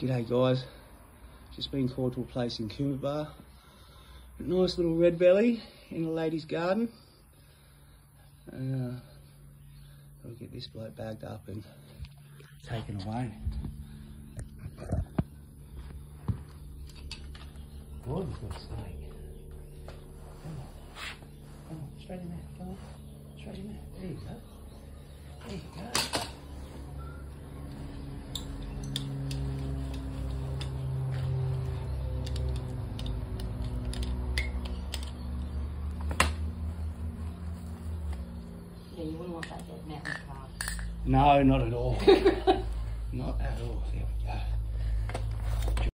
G'day guys, just been called to a place in Coomera A nice little red belly in a lady's garden. Uh, I'll get this bloke bagged up and taken away. A snake. Come on, come on, straight in there, come on, straight in there. There you go. You wouldn't want that dead mountain calf. No, not at all. not at all. There we go.